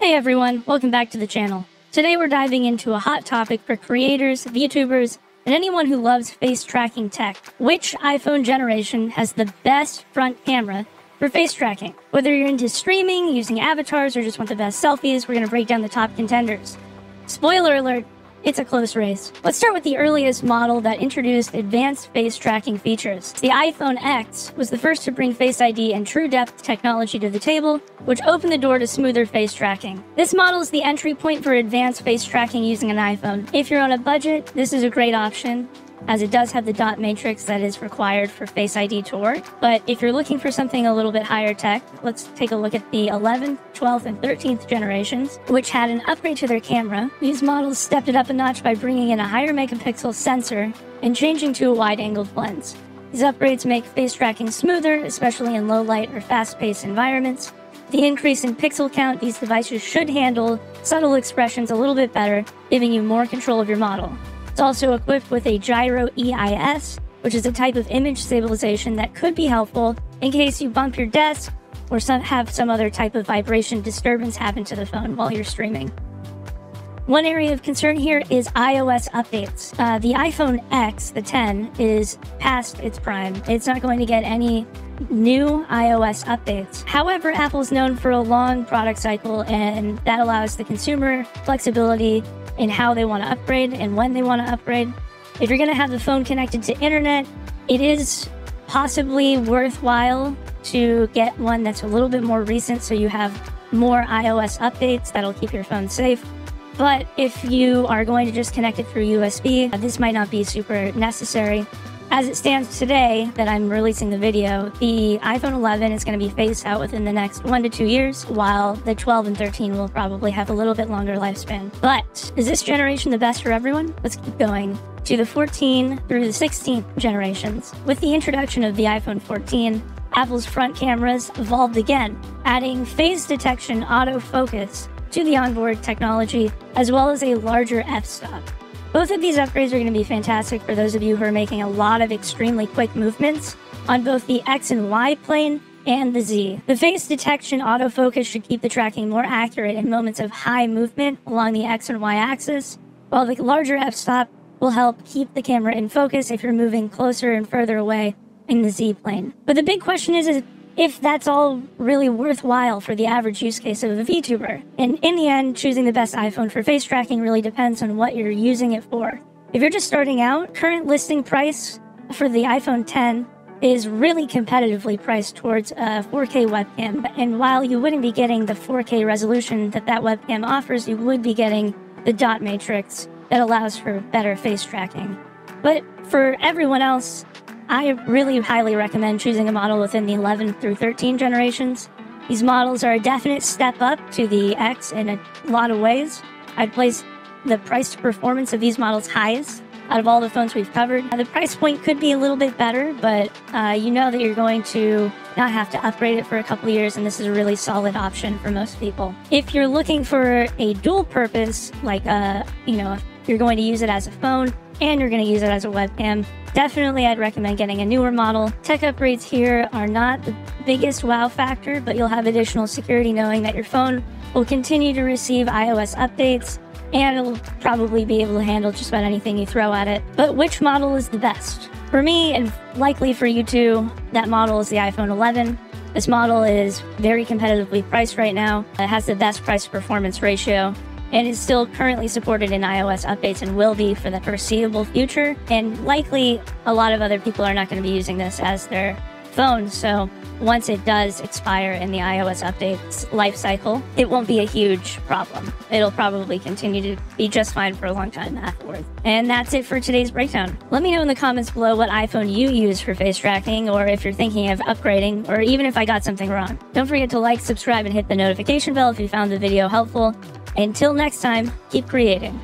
Hey everyone, welcome back to the channel. Today we're diving into a hot topic for creators, VTubers, and anyone who loves face tracking tech. Which iPhone generation has the best front camera for face tracking? Whether you're into streaming, using avatars, or just want the best selfies, we're going to break down the top contenders. Spoiler alert, it's a close race. Let's start with the earliest model that introduced advanced face tracking features. The iPhone X was the first to bring Face ID and TrueDepth technology to the table, which opened the door to smoother face tracking. This model is the entry point for advanced face tracking using an iPhone. If you're on a budget, this is a great option as it does have the dot matrix that is required for Face ID to work. But if you're looking for something a little bit higher tech, let's take a look at the 11th, 12th, and 13th generations, which had an upgrade to their camera. These models stepped it up a notch by bringing in a higher megapixel sensor and changing to a wide-angled lens. These upgrades make face tracking smoother, especially in low light or fast paced environments. The increase in pixel count, these devices should handle subtle expressions a little bit better, giving you more control of your model. It's also equipped with a gyro EIS, which is a type of image stabilization that could be helpful in case you bump your desk or some, have some other type of vibration disturbance happen to the phone while you're streaming. One area of concern here is iOS updates. Uh, the iPhone X, the 10, is past its prime. It's not going to get any new iOS updates. However, Apple's known for a long product cycle, and that allows the consumer flexibility in how they want to upgrade and when they want to upgrade. If you're going to have the phone connected to internet, it is possibly worthwhile to get one that's a little bit more recent so you have more iOS updates that'll keep your phone safe. But if you are going to just connect it through USB, this might not be super necessary. As it stands today that I'm releasing the video, the iPhone 11 is going to be phased out within the next one to two years, while the 12 and 13 will probably have a little bit longer lifespan. But is this generation the best for everyone? Let's keep going to the 14 through the 16th generations. With the introduction of the iPhone 14, Apple's front cameras evolved again, adding phase detection autofocus to the onboard technology, as well as a larger f-stop. Both of these upgrades are going to be fantastic for those of you who are making a lot of extremely quick movements on both the X and Y plane and the Z. The phase detection autofocus should keep the tracking more accurate in moments of high movement along the X and Y axis, while the larger f-stop will help keep the camera in focus if you're moving closer and further away in the Z plane. But the big question is, is if that's all really worthwhile for the average use case of a VTuber. And in the end, choosing the best iPhone for face tracking really depends on what you're using it for. If you're just starting out, current listing price for the iPhone 10 is really competitively priced towards a 4K webcam. And while you wouldn't be getting the 4K resolution that that webcam offers, you would be getting the dot matrix that allows for better face tracking. But for everyone else, I really highly recommend choosing a model within the 11 through 13 generations. These models are a definite step up to the X in a lot of ways. I'd place the price to performance of these models highest out of all the phones we've covered. The price point could be a little bit better, but uh, you know that you're going to not have to upgrade it for a couple years, and this is a really solid option for most people. If you're looking for a dual purpose, like uh, you know, you're going to use it as a phone and you're going to use it as a webcam, definitely I'd recommend getting a newer model. Tech upgrades here are not the biggest wow factor, but you'll have additional security knowing that your phone will continue to receive iOS updates and it'll probably be able to handle just about anything you throw at it. But which model is the best? For me, and likely for you too, that model is the iPhone 11. This model is very competitively priced right now. It has the best price performance ratio and is still currently supported in iOS updates and will be for the foreseeable future. And likely a lot of other people are not going to be using this as their phone. So once it does expire in the iOS updates life cycle, it won't be a huge problem. It'll probably continue to be just fine for a long time afterwards. And that's it for today's breakdown. Let me know in the comments below what iPhone you use for face tracking, or if you're thinking of upgrading, or even if I got something wrong. Don't forget to like, subscribe, and hit the notification bell if you found the video helpful. Until next time, keep creating.